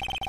何?